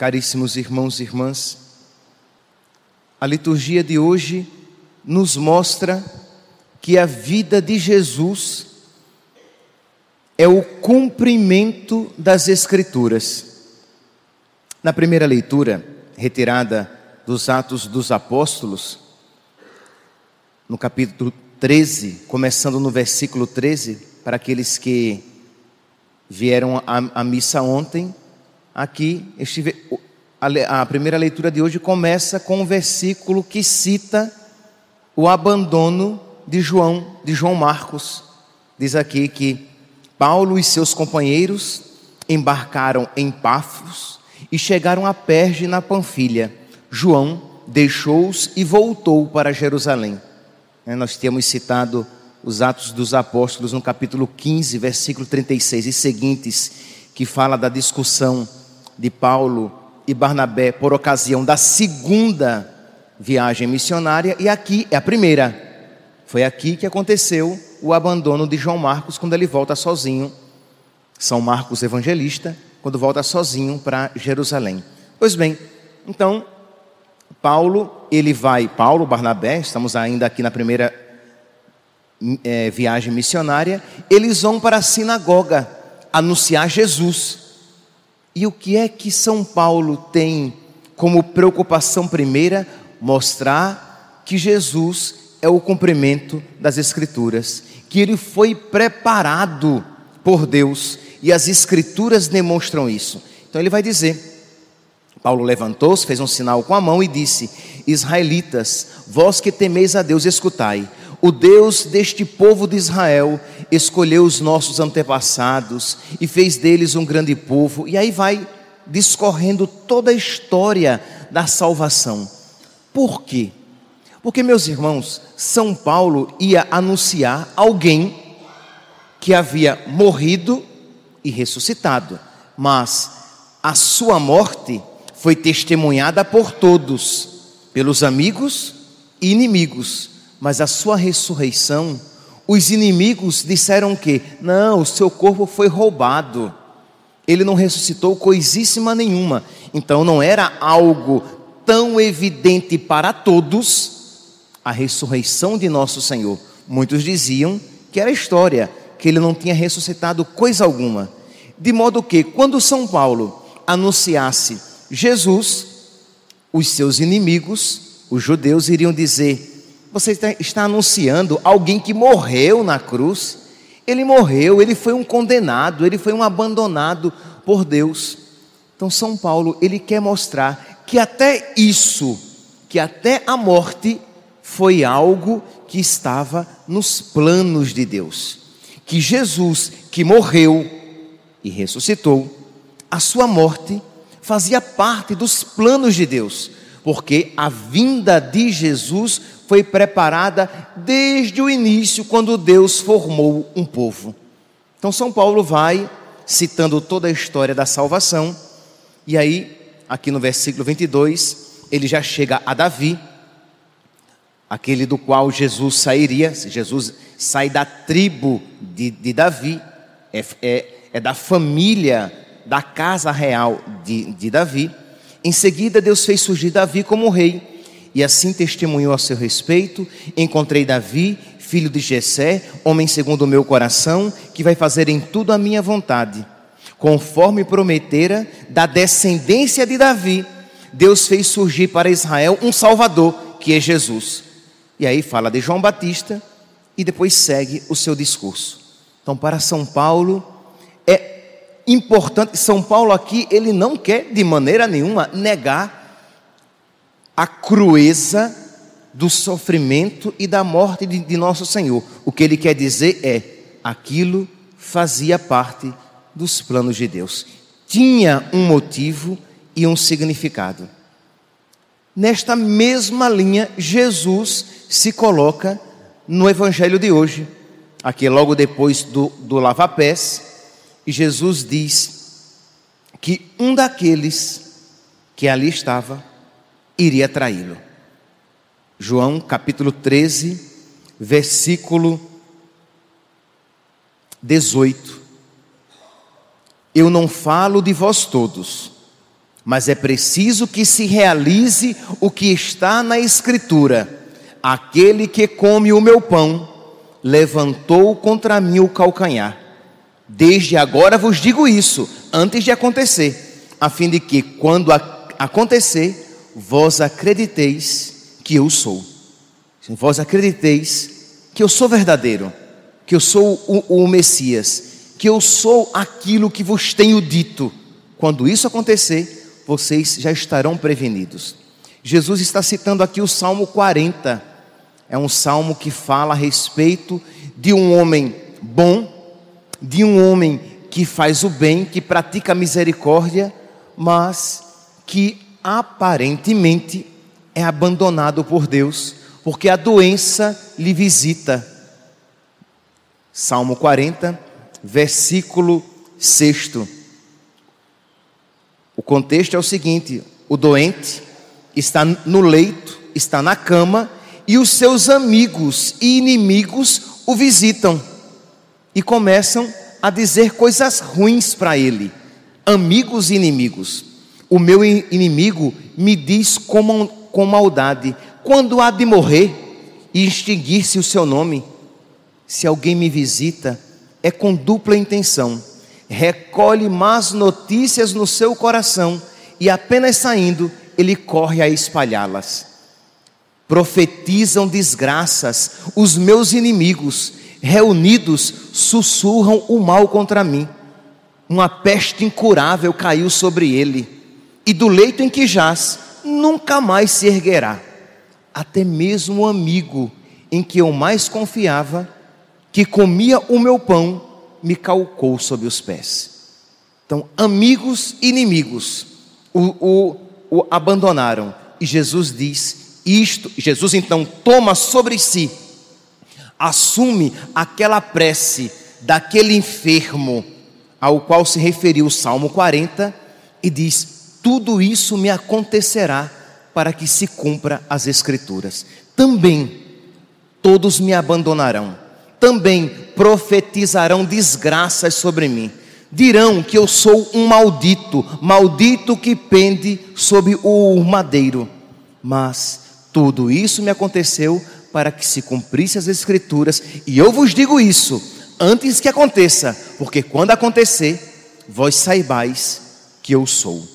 caríssimos irmãos e irmãs, a liturgia de hoje nos mostra que a vida de Jesus é o cumprimento das Escrituras. Na primeira leitura, retirada dos Atos dos Apóstolos, no capítulo 13, começando no versículo 13, para aqueles que vieram à, missa ontem, aqui estive, a, primeira leitura de hoje começa com um versículo que cita o abandono de João, de João Marcos. Diz aqui que Paulo e seus companheiros embarcaram em Pafos e chegaram a Perge na Panfilha. João deixou-os e voltou para Jerusalém. É, nós temos citado os Atos dos Apóstolos no capítulo 15, versículo 36 e seguintes, que fala da discussão de Paulo e Barnabé por ocasião da segunda viagem missionária, e aqui é a primeira. Foi aqui que aconteceu o abandono de João Marcos quando ele volta sozinho, São Marcos Evangelista, quando volta sozinho para Jerusalém. Pois bem, então, Paulo, ele vai, Paulo, Barnabé, estamos ainda aqui na primeira é, viagem missionária, eles vão para a sinagoga anunciar Jesus. E o que é que São Paulo tem como preocupação primeira? Mostrar que Jesus é o cumprimento das Escrituras, que ele foi preparado por Deus e as Escrituras demonstram isso. Então ele vai dizer: Paulo levantou-se, fez um sinal com a mão e disse: Israelitas, vós que temeis a Deus, escutai. O Deus deste povo de Israel escolheu os nossos antepassados e fez deles um grande povo. E aí vai discorrendo toda a história da salvação. Por quê? Porque, meus irmãos, São Paulo ia anunciar alguém que havia morrido e ressuscitado, mas a sua morte foi testemunhada por todos, pelos amigos e inimigos, mas a sua ressurreição, os inimigos disseram que não, o seu corpo foi roubado. Ele não ressuscitou coisíssima nenhuma. Então não era algo tão evidente para todos a ressurreição de nosso Senhor. Muitos diziam que era história, que ele não tinha ressuscitado coisa alguma. De modo que, quando São Paulo anunciasse Jesus, os seus inimigos, os judeus, iriam dizer: Você está anunciando alguém que morreu na cruz. Ele morreu, ele foi um condenado, ele foi um abandonado por Deus. Então, São Paulo, ele quer mostrar que até isso, que até a morte foi algo que estava nos planos de Deus. Que Jesus, que morreu e ressuscitou, a sua morte fazia parte dos planos de Deus, porque a vinda de Jesus foi preparada desde o início, quando Deus formou um povo. Então, São Paulo vai citando toda a história da salvação, e aí, aqui no versículo 22, ele já chega a Davi aquele do qual Jesus sairia. Jesus sai da tribo de, de Davi, é, é, é, da família, da casa real de, de Davi. Em seguida, Deus fez surgir Davi como rei, e assim testemunhou a seu respeito: Encontrei Davi, filho de Jessé, homem segundo o meu coração, que vai fazer em tudo a minha vontade. Conforme prometera, da descendência de Davi, Deus fez surgir para Israel um Salvador, que é Jesus. E aí fala de João Batista e depois segue o seu discurso. Então, para São Paulo, é importante, São Paulo aqui, ele não quer de maneira nenhuma negar a crueza do sofrimento e da morte de, de nosso Senhor. O que ele quer dizer é: aquilo fazia parte dos planos de Deus, tinha um motivo e um significado. Nesta mesma linha, Jesus se coloca no evangelho de hoje, aqui logo depois do, do lava-pés, e Jesus diz que um daqueles que ali estava iria traí-lo. João capítulo 13, versículo 18. Eu não falo de vós todos, Mas é preciso que se realize o que está na Escritura: aquele que come o meu pão levantou contra mim o calcanhar. Desde agora vos digo isso, antes de acontecer, a fim de que, quando acontecer, vós acrediteis que eu sou. Vós acrediteis que eu sou verdadeiro, que eu sou o, o Messias, que eu sou aquilo que vos tenho dito. Quando isso acontecer, vocês já estarão prevenidos. Jesus está citando aqui o Salmo 40. É um salmo que fala a respeito de um homem bom, de um homem que faz o bem, que pratica a misericórdia, mas que aparentemente é abandonado por Deus, porque a doença lhe visita. Salmo 40, versículo 6. O contexto é o seguinte: o doente está no leito, está na cama, e os seus amigos e inimigos o visitam e começam a dizer coisas ruins para ele. Amigos e inimigos. O meu inimigo me diz com, com maldade: quando há de morrer e extinguir-se o seu nome? Se alguém me visita, é com dupla intenção. Recolhe más notícias no seu coração e apenas saindo, ele corre a espalhá-las. Profetizam desgraças, os meus inimigos, reunidos, sussurram o mal contra mim. Uma peste incurável caiu sobre ele, e do leito em que jaz, nunca mais se erguerá. Até mesmo o amigo em que eu mais confiava, que comia o meu pão, me calcou sob os pés. Então, amigos e inimigos o, o, o abandonaram. E Jesus diz: Isto, Jesus então toma sobre si, assume aquela prece daquele enfermo ao qual se referiu o Salmo 40 e diz: Tudo isso me acontecerá para que se cumpra as Escrituras. Também todos me abandonarão também profetizarão desgraças sobre mim. Dirão que eu sou um maldito, maldito que pende sob o madeiro. Mas tudo isso me aconteceu para que se cumprisse as Escrituras, e eu vos digo isso antes que aconteça, porque quando acontecer, vós saibais que eu sou,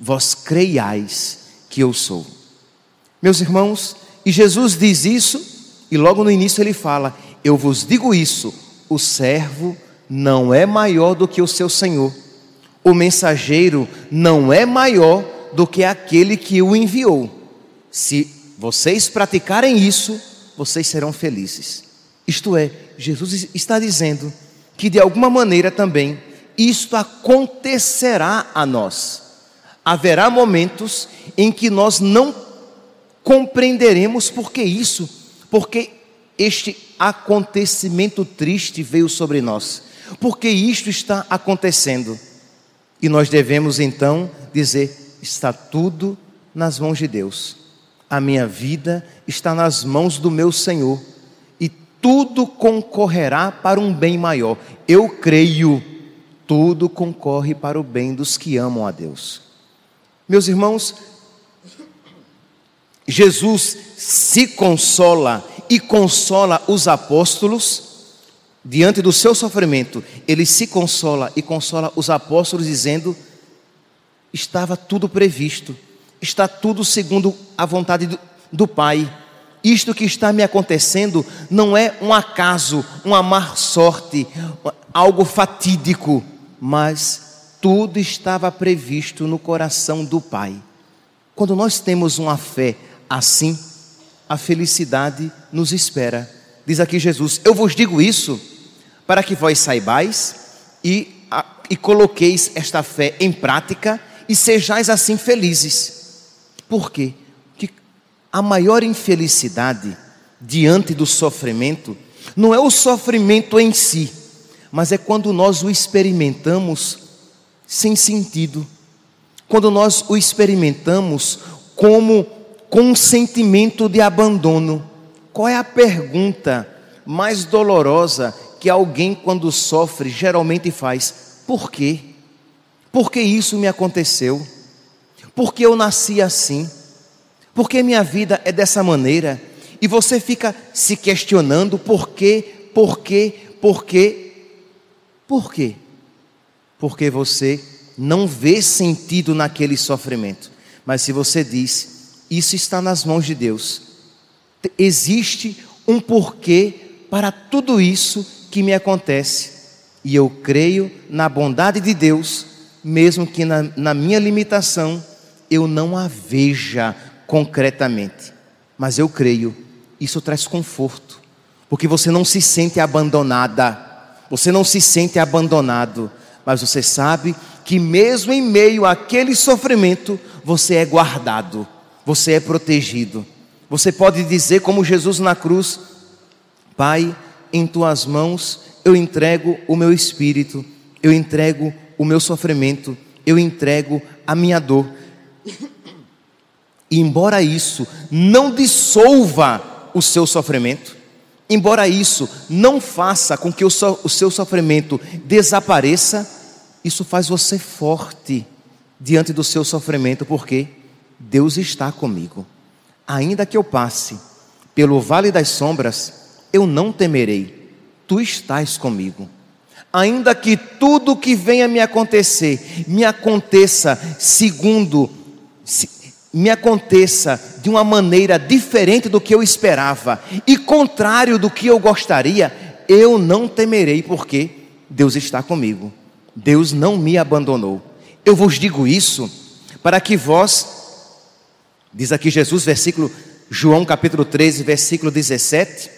vós creiais que eu sou. Meus irmãos, e Jesus diz isso, e logo no início ele fala: eu vos digo isso: o servo não é maior do que o seu senhor, o mensageiro não é maior do que aquele que o enviou. Se vocês praticarem isso, vocês serão felizes. Isto é, Jesus está dizendo que de alguma maneira também isto acontecerá a nós. Haverá momentos em que nós não compreenderemos por que isso, porque este acontecimento triste veio sobre nós. Porque isto está acontecendo. E nós devemos então dizer: está tudo nas mãos de Deus. A minha vida está nas mãos do meu Senhor. E tudo concorrerá para um bem maior. Eu creio, tudo concorre para o bem dos que amam a Deus. Meus irmãos, Jesus se consola e consola os apóstolos diante do seu sofrimento. Ele se consola e consola os apóstolos, dizendo: estava tudo previsto, está tudo segundo a vontade do, do Pai. Isto que está me acontecendo não é um acaso, uma má sorte, algo fatídico, mas tudo estava previsto no coração do Pai. Quando nós temos uma fé assim, a felicidade nos espera. Diz aqui Jesus: Eu vos digo isso para que vós saibais e, a, e coloqueis esta fé em prática e sejais assim felizes. Por quê? Porque a maior infelicidade diante do sofrimento não é o sofrimento em si, mas é quando nós o experimentamos sem sentido, quando nós o experimentamos como com um sentimento de abandono. Qual é a pergunta mais dolorosa que alguém, quando sofre, geralmente faz? Por quê? Por que isso me aconteceu? Porque eu nasci assim? Porque minha vida é dessa maneira? E você fica se questionando por quê, por quê, por quê? Por quê? Porque você não vê sentido naquele sofrimento. Mas se você diz, isso está nas mãos de Deus, existe um porquê para tudo isso que me acontece. E eu creio na bondade de Deus, mesmo que na, na minha limitação eu não a veja concretamente. Mas eu creio, isso traz conforto, porque você não se sente abandonada, você não se sente abandonado, mas você sabe que mesmo em meio àquele sofrimento, você é guardado, você é protegido. Você pode dizer, como Jesus na cruz: Pai, em tuas mãos eu entrego o meu espírito, eu entrego o meu sofrimento, eu entrego a minha dor. E embora isso não dissolva o seu sofrimento, embora isso não faça com que o, so, o seu sofrimento desapareça, isso faz você forte diante do seu sofrimento, porque Deus está comigo. Ainda que eu passe pelo vale das sombras, eu não temerei, tu estás comigo. Ainda que tudo que venha me acontecer, me aconteça segundo, me aconteça de uma maneira diferente do que eu esperava e contrário do que eu gostaria, eu não temerei, porque Deus está comigo. Deus não me abandonou. Eu vos digo isso para que vós Diz aqui Jesus, versículo João capítulo 13, versículo 17.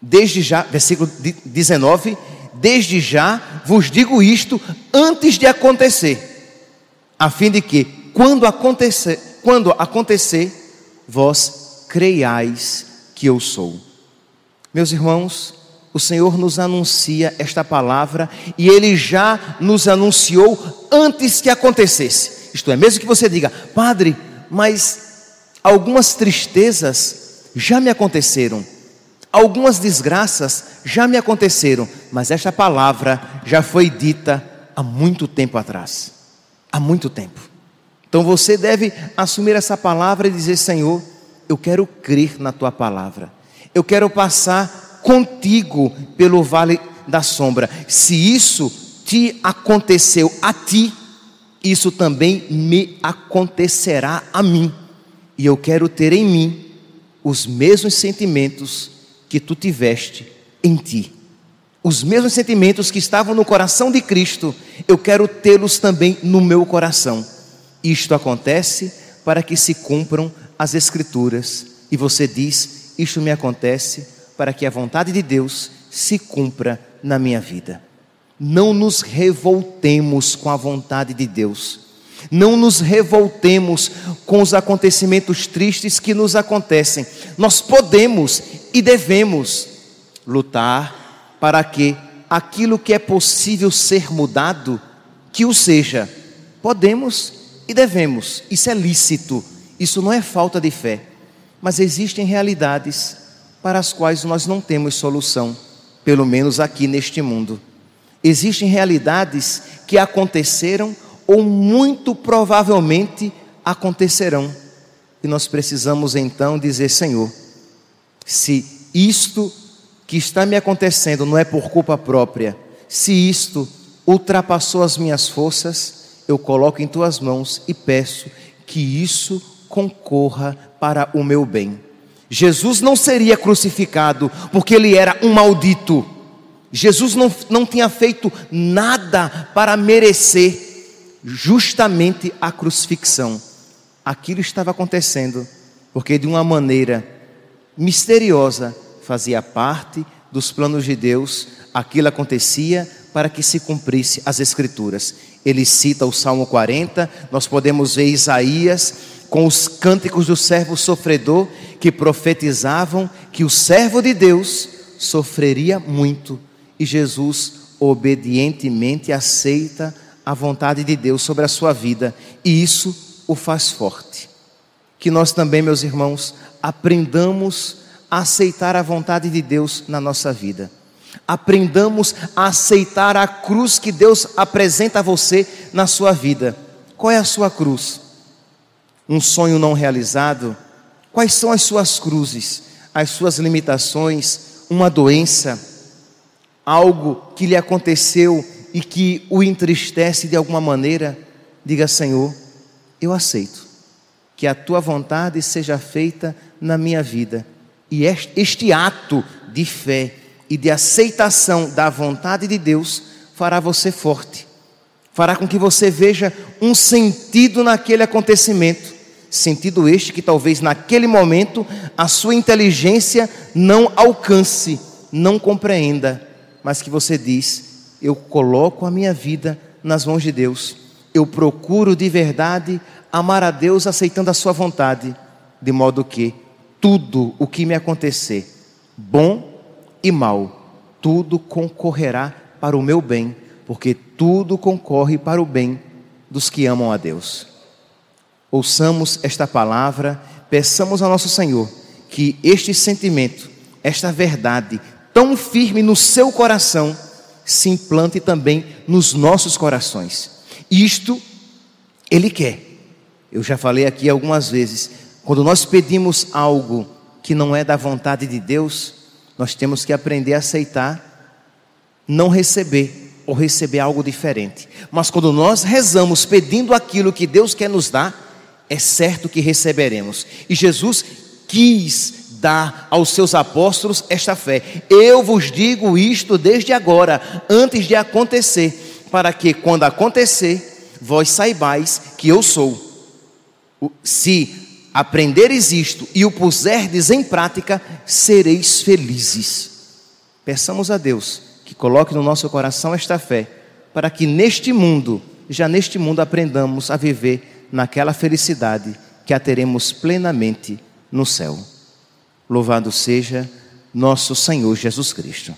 Desde já, versículo 19, desde já vos digo isto antes de acontecer, a fim de que quando acontecer, quando acontecer, vós creiais que eu sou. Meus irmãos, o Senhor nos anuncia esta palavra e Ele já nos anunciou antes que acontecesse. Isto é, mesmo que você diga, Padre, mas algumas tristezas já me aconteceram, algumas desgraças já me aconteceram, mas esta palavra já foi dita há muito tempo atrás há muito tempo. Então você deve assumir essa palavra e dizer: Senhor, eu quero crer na tua palavra, eu quero passar contigo pelo vale da sombra. Se isso te aconteceu a ti, isso também me acontecerá a mim. E eu quero ter em mim os mesmos sentimentos que tu tiveste em ti. Os mesmos sentimentos que estavam no coração de Cristo, eu quero tê-los também no meu coração. Isto acontece para que se cumpram as Escrituras. E você diz: Isto me acontece para que a vontade de Deus se cumpra na minha vida. Não nos revoltemos com a vontade de Deus. Não nos revoltemos com os acontecimentos tristes que nos acontecem. Nós podemos e devemos lutar para que aquilo que é possível ser mudado, que o seja. Podemos e devemos. Isso é lícito. Isso não é falta de fé. Mas existem realidades para as quais nós não temos solução, pelo menos aqui neste mundo. Existem realidades que aconteceram ou muito provavelmente acontecerão. E nós precisamos então dizer: Senhor, se isto que está me acontecendo não é por culpa própria, se isto ultrapassou as minhas forças, eu coloco em tuas mãos e peço que isso concorra para o meu bem. Jesus não seria crucificado porque ele era um maldito. Jesus não, não tinha feito nada para merecer justamente a crucifixão. Aquilo estava acontecendo porque, de uma maneira misteriosa, fazia parte dos planos de Deus, aquilo acontecia para que se cumprisse as Escrituras. Ele cita o Salmo 40, nós podemos ver Isaías com os cânticos do servo sofredor que profetizavam que o servo de Deus sofreria muito e Jesus obedientemente aceita a vontade de Deus sobre a sua vida e isso o faz forte. Que nós também, meus irmãos, aprendamos a aceitar a vontade de Deus na nossa vida. Aprendamos a aceitar a cruz que Deus apresenta a você na sua vida. Qual é a sua cruz? Um sonho não realizado? Quais são as suas cruzes? As suas limitações? Uma doença? Algo que lhe aconteceu e que o entristece de alguma maneira? Diga, Senhor, eu aceito que a tua vontade seja feita na minha vida. E este ato de fé e de aceitação da vontade de Deus fará você forte, fará com que você veja um sentido naquele acontecimento. Sentido este que talvez naquele momento a sua inteligência não alcance, não compreenda, mas que você diz: Eu coloco a minha vida nas mãos de Deus, eu procuro de verdade amar a Deus aceitando a Sua vontade, de modo que tudo o que me acontecer, bom e mal, tudo concorrerá para o meu bem, porque tudo concorre para o bem dos que amam a Deus. Ouçamos esta palavra, peçamos ao nosso Senhor que este sentimento, esta verdade tão firme no seu coração, se implante também nos nossos corações. Isto Ele quer. Eu já falei aqui algumas vezes, quando nós pedimos algo que não é da vontade de Deus, nós temos que aprender a aceitar, não receber ou receber algo diferente. Mas quando nós rezamos pedindo aquilo que Deus quer nos dar, é certo que receberemos. E Jesus quis dar aos seus apóstolos esta fé. Eu vos digo isto desde agora, antes de acontecer, para que quando acontecer, vós saibais que eu sou. Se aprenderes isto e o puserdes em prática, sereis felizes. Peçamos a Deus que coloque no nosso coração esta fé, para que neste mundo, já neste mundo, aprendamos a viver naquela felicidade que a teremos plenamente no céu. Louvado seja nosso Senhor Jesus Cristo.